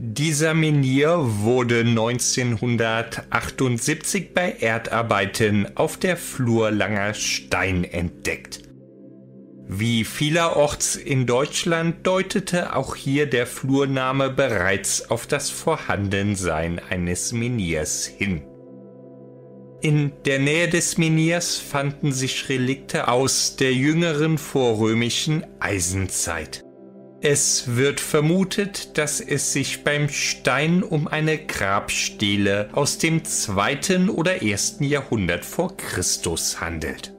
Dieser Menhir wurde 1978 bei Erdarbeiten auf der Flur Langer Stein entdeckt. Wie vielerorts in Deutschland deutete auch hier der Flurname bereits auf das Vorhandensein eines Menhirs hin. In der Nähe des Menhirs fanden sich Relikte aus der jüngeren vorrömischen Eisenzeit. Es wird vermutet, dass es sich beim Stein um eine Grabstele aus dem zweiten oder ersten Jahrhundert vor Christus handelt.